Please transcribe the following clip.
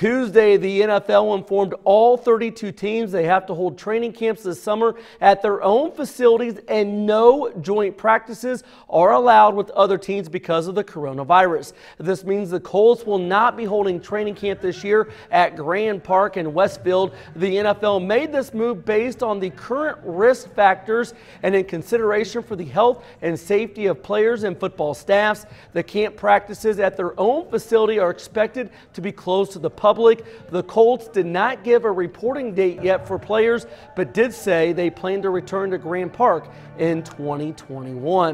Tuesday, the NFL informed all 32 teams they have to hold training camps this summer at their own facilities and no joint practices are allowed with other teams because of the coronavirus. This means the Colts will not be holding training camp this year at Grand Park in Westfield. The NFL made this move based on the current risk factors and in consideration for the health and safety of players and football staffs. The camp practices at their own facility are expected to be closed to the public. The Colts did not give a reporting date yet for players, but did say they plan to return to Grand Park in 2021.